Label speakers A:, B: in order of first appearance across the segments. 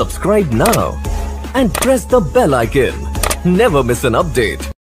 A: Subscribe now and press the bell icon. Never miss an update.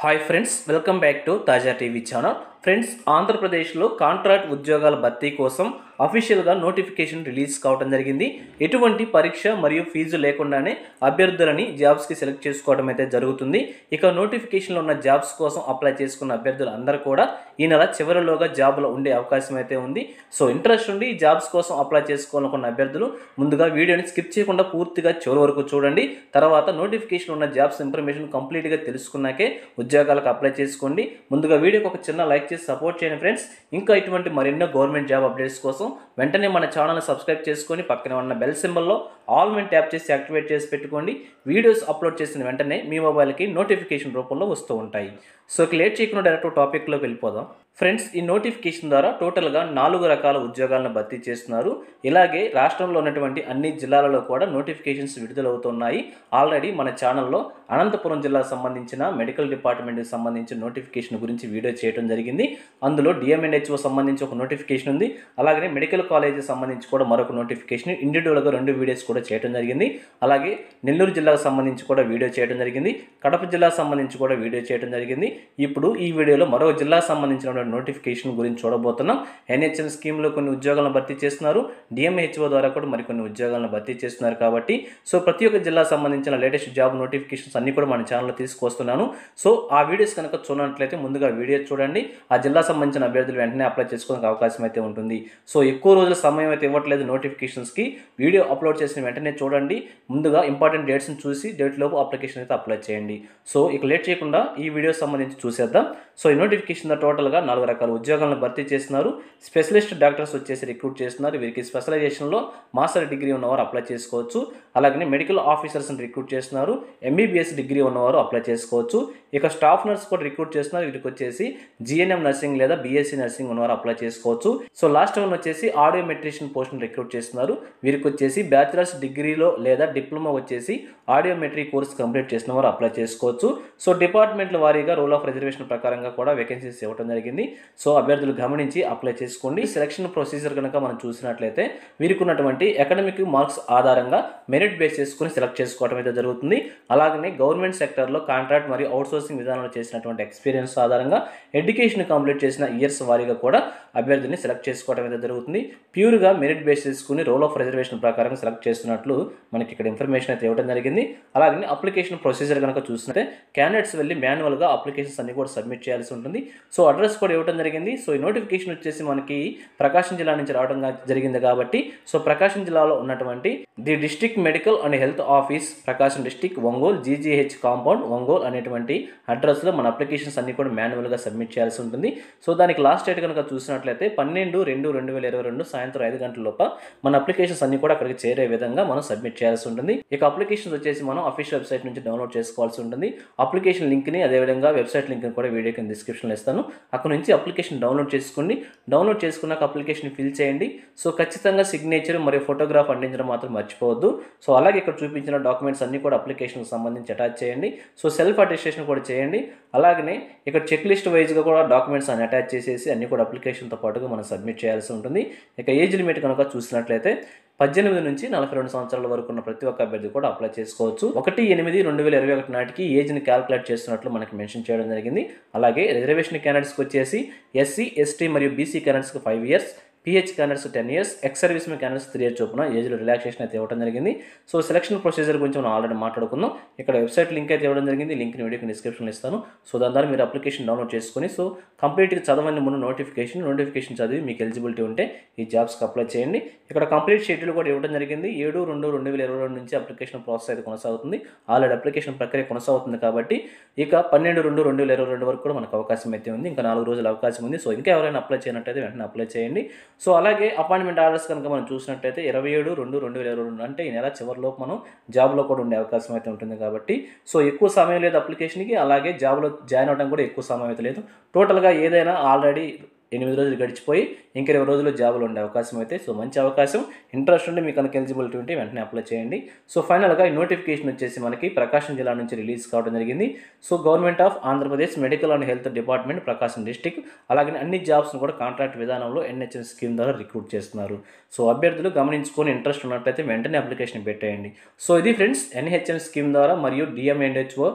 B: Hi friends, welcome back to Taja TV channel. Friends ఆంధ్రప్రదేశ్లో contract ఉద్యోగాల భర్తీ కోసం అఫీషియల్గా notification release కావడం జరిగింది. ఎటువంటి పరీక్ష మరియు ఫీజు లేకుండానే అభ్యర్థులని జాబ్స్కి సెలెక్ట్ చేసుకోవడం అయితే జరుగుతుంది. ఇక నోటిఫికేషన్లో ఉన్న జాబ్స్ కోసం అప్లై చేసుకున్న అభ్యర్థులు అందరూ కూడా ఈ నెల చివరిలోగా జాబ్లో ఉండే అవకాశం అయితే ఉంది. సో ఇంట్రెస్ట్ ఉండి జాబ్స్ కోసం అప్లై చేసుకోవాలనుకున్న అభ్యర్థులు ముందుగా వీడియోని స్కిప్ చేయకుండా పూర్తిగా చివరి వరకు చూడండి. తర్వాత నోటిఫికేషన్ ఉన్న జాబ్స్ ఇన్ఫర్మేషన్ కంప్లీట్గా తెలుసుకున్నాకే ఉద్యోగాలకు అప్లై చేసుకోండి. ముందుగా వీడియోకి ఒక చిన్న లైక్ చేసి సపోర్ట్ చేయండి ఫ్రెండ్స్ ఇంకా ఇటువంటి మరెన్నో గవర్నమెంట్ జాబ్ అప్డేట్స్ కోసం వెంటనే మన ఛానల్ని సబ్స్క్రైబ్ చేసుకొని పక్కనే ఉన్న బెల్ సింబల్లో ఆల్ మెన్ ట్యాప్ చేసి యాక్టివేట్ చేసి పెట్టుకోండి. వీడియోస్ అప్లోడ్ చేసిన వెంటనే మీ మొబైల్కి నోటిఫికేషన్ రూపంలో వస్తూ ఉంటాయి. సో లేట్ చేయకుండా డైరెక్ట్ టాపిక్లోకి వెళ్ళిపోదాం. ఫ్రెండ్స్ ఈ నోటిఫికేషన్ ద్వారా టోటల్గా నాలుగు రకాల ఉద్యోగాలను భర్తీ చేస్తున్నారు. ఇలాగే రాష్ట్రంలో ఉన్నటువంటి అన్ని జిల్లాలలో కూడా నోటిఫికేషన్స్ విడుదలవుతున్నాయి. ఆల్రెడీ మన ఛానల్లో అనంతపురం జిల్లాకు సంబంధించిన మెడికల్ డిపార్ట్మెంట్కి సంబంధించిన నోటిఫికేషన్ గురించి వీడియో చేయడం జరిగింది. అందులో డిఎంఎన్హెచ్ఓ సంబంధించి ఒక నోటిఫికేషన్ ఉంది. అలాగే మెడికల్ కాలేజీ సంబంధించి కూడా మరొక నోటిఫికేషన్ ఇండివిజువల్గా రెండు వీడియోస్ కూడా చేయడం జరిగింది. అలాగే నెల్లూరు జిల్లాకు సంబంధించి కూడా వీడియో చేయడం జరిగింది. కడప జిల్లాకు సంబంధించి కూడా వీడియో చేయడం జరిగింది. ఇప్పుడు ఈ వీడియోలో మరో జిల్లాకు సంబంధించిన నోటిఫికేషన్ గురించి చూడబోతున్నాం. ఎన్హెచ్ఎన్ స్కీమ్లో కొన్ని ఉద్యోగాలను భర్తీ చేస్తున్నారు. డిఎంహెచ్ఓ ద్వారా కూడా మరికొన్ని ఉద్యోగాలను భర్తీ చేస్తున్నారు కాబట్టి సో ప్రతి ఒక్క జిల్లా సంబంధించిన లేటెస్ట్ జాబ్ నోటిఫికేషన్స్ అన్ని కూడా మన ఛానల్లో తీసుకొస్తున్నాను సో ఆ వీడియోస్ కనుక చూడనట్లయితే ముందుగా వీడియో చూడండి. ఆ జిల్లా సంబంధించిన అభ్యర్థులు వెంటనే అప్లై చేసుకోవడానికి అవకాశం అయితే ఉంటుంది. సో ఎక్కువ రోజుల సమయం అయితే ఇవ్వట్లేదు నోటిఫికేషన్స్కి. వీడియో అప్లోడ్ చేసిన వెంటనే చూడండి. ముందుగా ఇంపార్టెంట్ డేట్స్ని చూసి డేట్ లోపు అప్లికేషన్ అయితే అప్లై చేయండి. సో ఇక లేట్ చేయకుండా ఈ వీడియో సంబంధించి చూసేద్దాం. సో ఈ నోటిఫికేషన్ టోటల్గా నాలుగు రకాల ఉద్యోగాలను భర్తీ చేస్తున్నారు. స్పెషలిస్ట్ డాక్టర్స్ వచ్చేసి రిక్రూట్ చేస్తున్నారు. వీరికి స్పెషలైజేషన్లో మాస్టర్ డిగ్రీ ఉన్నవారు అప్లై చేసుకోవచ్చు. అలాగే మెడికల్ ఆఫీసర్స్ని రిక్రూట్ చేస్తున్నారు. ఎంబీబీఎస్ డిగ్రీ ఉన్నవారు అప్లై చేసుకోవచ్చు. ఇక స్టాఫ్ నర్స్ కూడా రిక్రూట్ చేస్తున్నారు. వీరికి వచ్చేసి జిఎన్ఎం నర్సింగ్ లేదా బీఎస్సీ నర్సింగ్ ఉన్నవారు అప్లై చేసుకోవచ్చు. సో లాస్ట్ వన్ వచ్చేసి ఆడియో మెట్రిషియన్ పోస్ట్ని రిక్రూట్ చేస్తున్నారు. వీరికి వచ్చేసి బ్యాచిలర్స్ డిగ్రీలో లేదా డిప్లొమా వచ్చేసి ఆడియోమెట్రీ కోర్స్ కంప్లీట్ చేసిన వారు అప్లై చేసుకోవచ్చు. సో డిపార్ట్మెంట్ల వారీగా రూల్ ఆఫ్ రిజర్వేషన్ ప్రకారంగా కూడా వేకెన్సీస్ ఇవ్వడం జరిగింది. సో అభ్యర్థులు గమనించి అప్లై చేసుకోండి. సెలక్షన్ ప్రొసీజర్ కనుక మనం చూసినట్లయితే వీరికున్నటువంటి అకాడమిక్ మార్క్స్ ఆధారంగా మెరిట్ బేస్ చేసుకుని సెలెక్ట్ చేసుకోవడం అయితే జరుగుతుంది. అలాగనే గవర్నమెంట్ సెక్టర్లో కాంట్రాక్ట్ మరియు అవుట్సోర్సింగ్ విధానంలో చేసినటువంటి ఎక్స్పీరియన్స్ ఆధారంగా ఎడ్యుకేషన్ కంప్లీట్ చేసిన ఇయర్స్ వారీగా కూడా అభ్యర్థిని సెలెక్ట్ చేసుకోవడం అయితే జరుగుతుంది. ప్యూర్గా మెరిట్ బేస్ చేసుకుని రోల్ ఆఫ్ రిజర్వేషన్ ప్రకారం సెలెక్ట్ చేస్తున్నట్లు మనకి ఇక్కడ ఇన్ఫర్మేషన్ అయితే ఇవ్వడం జరిగింది. అలాగే అప్లికేషన్ ప్రొసీజర్ కనుక చూసినట్టే క్యాండిడేట్స్ వెళ్ళి మాన్యువల్గా అప్లికేషన్స్ అన్ని కూడా సబ్మిట్ చేయాల్సి ఉంటుంది. సో అడ్రస్ కూడా ఇవ్వడం జరిగింది. సో ఈ నోటిఫికేషన్ వచ్చేసి మనకి ప్రకాశం జిల్లా నుంచి రావడం జరిగింది కాబట్టి సో ప్రకాశం జిల్లాలో ఉన్నటువంటి the district medical and health office Prakasam district Ongole GGH compound Ongole అనేటువంటి అడ్రస్లో మన అప్లికేషన్స్ అన్ని కూడా మాన్యువల్గా సబ్మిట్ చేయాల్సి ఉంటుంది. సో దానికి లాస్ట్ డేట్ కనుక చూసినట్లయితే పన్నెండు రెండు రెండు వేల ఇరవై రెండు సాయంత్రం ఐదు గంటల లోప మన అప్లికేషన్స్ అన్ని కూడా అక్కడికి చేరే విధంగా మనం సబ్మిట్ చేయాల్సి ఉంటుంది. ఇక అప్లికేషన్స్ వచ్చేసి మనం అఫీషియల్ వెబ్సైట్ నుంచి డౌన్లోడ్ చేసుకోవాల్సి ఉంటుంది. అప్లికేషన్ లింక్ని అదేవిధంగా వెబ్సైట్ లింక్ని కూడా వీడియో కింద డిస్క్రిప్షన్లో ఇస్తాను. అక్కడ నుంచి అప్లికేషన్ డౌన్లోడ్ చేసుకోండి. డౌన్లోడ్ చేసుకున్నాక అప్లికేషన్ ఫిల్ చేయండి. సో ఖచ్చితంగా సిగ్నేచర్ మరియు ఫోటోగ్రాఫ్ అందించడం మాత్రం మర్చిపోవద్దు. సో అలాగే ఇక్కడ చూపించిన డాక్యుమెంట్స్ అన్ని కూడా అప్లికేషన్కి సంబంధించి అటాచ్ చేయండి. సో సెల్ఫ్ అటెస్టేషన్ కూడా చేయండి. అలాగనే ఇక్కడ చెక్ లిస్ట్ వైజ్గా కూడా డాక్యుమెంట్స్ అన్ని అటాచ్ చేసేసి అన్ని కూడా అప్లికేషన్తో పాటుగా మనం సబ్మిట్ చేయాల్సి ఉంటుంది. ఇక ఏజ్ లిమిట్ కనుక చూసినట్లయితే పద్దెనిమిది నుంచి నలభై రెండు సంవత్సరాల వరకు ఉన్న ప్రతి ఒక్క అభ్యర్థి కూడా అప్లై చేసుకోవచ్చు. ఒకటి ఎనిమిది రెండు వేల ఇరవై ఒకటి నాటికి ఏజ్ని క్యాల్కులేట్ చేస్తున్నట్లు మనకి మెన్షన్ చేయడం జరిగింది. అలాగే రిజర్వేషన్ క్యాండిడేట్స్కి వచ్చేసి ఎస్సీ ఎస్టీ మరియు బీసీ క్యాండిడేట్స్కి five years PH candidates ten years ex servicemen candidates three years చొప్పున ఏజ్లో రిలాక్సేషన్ అయితే ఇవ్వడం జరిగింది సో సెలక్షన్ ప్రొసీజర్ గురించి మనం ఆల్రెడీ మాట్లాడుకుందాం. ఇక్కడ వెబ్సైట్ లింక్ అయితే ఇవ్వడం జరిగింది లింక్ని వీడియోకి డిస్క్రిప్షన్లో ఇస్తాను. సో దాని ద్వారా మీరు అప్లికేషన్ డౌన్లోడ్ చేసుకొని సో కంప్లీట్గా చదవని ముందు నోటిఫికేషన్ నోటిఫికేషన్ చదివి మీకు ఎలిజిబిలిటీ ఉంటే ఈ జాబ్స్కి అప్లై చేయండి. ఇక్కడ కంప్లీట్ షెడ్యూల్ కూడా ఇవ్వడం జరిగింది. ఏడు రెండు రెండు వేల ఇరవై రెండు నుంచి అప్లికేషన్ ప్రాసెస్ అయితే కొనసాగుతుంది. ఆల్రెడీ అప్లికేషన్ ప్రక్రియ కొనసాగుతుంది కాబట్టి ఇక పన్నెండు రెండు రెండు వేల ఇరవై రెండు వరకు కూడా మనకు అవకాశం అయితే ఉంది. ఇంకా నాలుగు రోజుల అవకాశం ఉంది. సో ఇంకా ఎవరైనా అప్లై చేయనట్టయితే వెంటనే అప్లై చేయండి. సో అలాగే అపాయింట్మెంట్ ఆర్డర్స్ కనుక మనం చూసినట్టయితే ఇరవై ఏడు రెండు రెండు వేల ఇరవై రెండు అంటే ఈ నెల చివరిలోపు మనం జాబ్లో కూడా ఉండే అవకాశం అయితే ఉంటుంది కాబట్టి. సో ఎక్కువ సమయం లేదు అప్లికేషన్కి అలాగే జాబ్లో జాయిన్ అవ్వడం కూడా ఎక్కువ సమయం అయితే లేదు. టోటల్గా ఏదైనా ఆల్రెడీ ఎనిమిది రోజులు గడిచిపోయి ఇంక ఇరవై రోజుల్లో జాబులు ఉండే అవకాశం అయితే సో మంచి అవకాశం. ఇంట్రెస్ట్ ఉంటే మీకు కనుక ఎలిజిబిలిటీ ఉంటే వెంటనే అప్లై చేయండి. సో ఫైనల్గా ఈ నోటిఫికేషన్ వచ్చేసి మనకి ప్రకాశం జిల్లా నుంచి రిలీజ్ కావడం జరిగింది. So government of Andhra Pradesh medical and health department Prakasam district అలాగే అన్ని జాబ్స్ను కూడా కాంట్రాక్ట్ విధానంలో ఎన్హెచ్ఎం స్కీమ్ ద్వారా రిక్రూట్ చేస్తున్నారు. సో అభ్యర్థులు గమనించుకొని ఇంట్రెస్ట్ ఉన్నట్లయితే వెంటనే అప్లికేషన్ పెట్టేయండి. సో ఇది ఫ్రెండ్స్ ఎన్హెచ్ఎం స్కీమ్ ద్వారా మరియు డిఎంఎన్హెచ్ఓ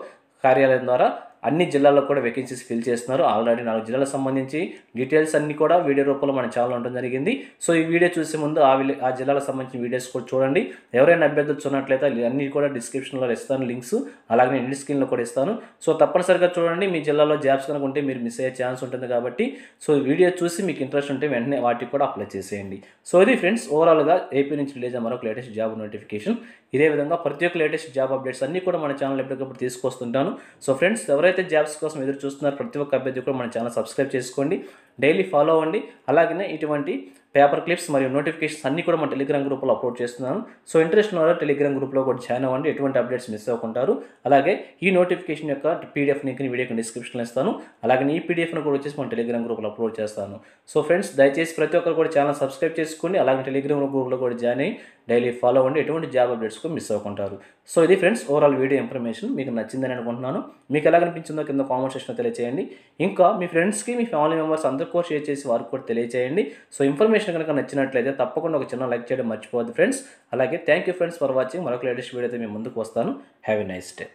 B: కార్యాలయం ద్వారా అన్ని జిల్లాల్లో కూడా వేకెన్సీస్ ఫిల్ చేస్తున్నారు. ఆల్రెడీ నాలుగు జిల్లాలకు సంబంధించి డీటెయిల్స్ అన్ని కూడా వీడియో రూపంలో మన ఛానల్ ఉండడం జరిగింది. సో ఈ వీడియో చూసే ముందు ఆ ఆ జిల్లాలకు సంబంధించిన వీడియోస్ కూడా చూడండి. ఎవరైనా అభ్యర్థులు చూడట్లయితే అన్ని కూడా డిస్క్రిప్షన్లో ఇస్తాను లింక్స్ అలాగే ఎండ్ స్క్రీన్లో కూడా ఇస్తాను. సో తప్పనిసరిగా చూడండి. మీ జిల్లాలో జాబ్స్ కనుక ఉంటే మీరు మిస్ అయ్యే ఛాన్స్ ఉంటుంది కాబట్టి సో ఈ వీడియో చూసి మీకు ఇంట్రెస్ట్ ఉంటే వెంటనే వాటికి కూడా అప్లై చేసేయండి. సో ఇది ఫ్రెండ్స్ ఓవరాల్గా ఏపీ నుంచి రిలీజ్ అయిన మరొక లేటెస్ట్ జాబ్ నోటిఫికేషన్ ఇదే విధంగా ప్రతి ఒక్క లేటెస్ట్ జాబ్ అప్డేట్స్ అన్ని కూడా మన ఛానల్ ఎప్పటికప్పుడు తీసుకొస్తుంటాను. సో ఫ్రెండ్స్ ఎవరైతే జాబ్స్ కోసం ఎదురు చూస్తున్నారో ప్రతి ఒక్క అభ్యర్థి కూడా మన ఛానల్ సబ్స్క్రైబ్ చేసుకోండి. డైలీ ఫాలో అవ్వండి. అలాగనే ఇటువంటి పేపర్ క్లిప్స్ మరియు నోటిఫికేషన్స్ అన్ని కూడా మన టెలిగ్రామ్ గ్రూప్లో అప్లోడ్ చేస్తున్నాను. సో ఇంట్రెస్ట్ ఉన్న వాళ్ళు టెలిగ్రామ్ గ్రూప్లో కూడా జాయిన్ అవ్వండి. ఎటువంటి అప్డేట్స్ మిస్ అవ్వకుంటారు. అలాగే ఈ నోటిఫికేషన్ యొక్క పీడిఎఫ్ లింక్ని వీడియోకి డిస్క్రిప్షన్లో ఇస్తాను. అలాగే ఈ పీడిఎఫ్ను కూడా వచ్చేసి మన టెలిగ్రామ్ గ్రూప్లో అప్లోడ్ చేస్తాను. సో ఫ్రెండ్స్ దయచేసి ప్రతి ఒక్కరు కూడా ఛానల్ సబ్స్క్రైబ్ చేసుకోండి. అలాగే టెలిగ్రామ్ గ్రూప్లో కూడా జాయిన్ అయ్యి డైలీ ఫాలో అవ్వండి. ఎటువంటి జాబ్ అప్డేట్స్ కూడా మిస్ అవ్వకుంటారు. సో ఇది ఫ్రెండ్స్ ఓవరాల్ వీడియో ఇన్ఫర్మేషన్ మీకు నచ్చిందని అనుకుంటున్నాను. మీకు ఎలా అనిపించిందో కింద కామెంట్ సెక్షన్లో తెలియజేయండి ఇంకా మీ ఫ్రెండ్స్కి మీ ఫ్యామిలీ మెంబర్స్ అందరికీ కూడా షేర్ చేసి వారికి కూడా తెలియజేయండి సో ఇన్ఫర్మేషన్ కనుక నచ్చినట్లయితే తప్పకుండా ఒక చిన్న లైక్ చేయడం మర్చిపోవద్దు ఫ్రెండ్స్. అలాగే thank you friends for watching మరొక లేటెస్ట్ వీడియో అయితే మేము ముందుకు వస్తాను. Have a nice day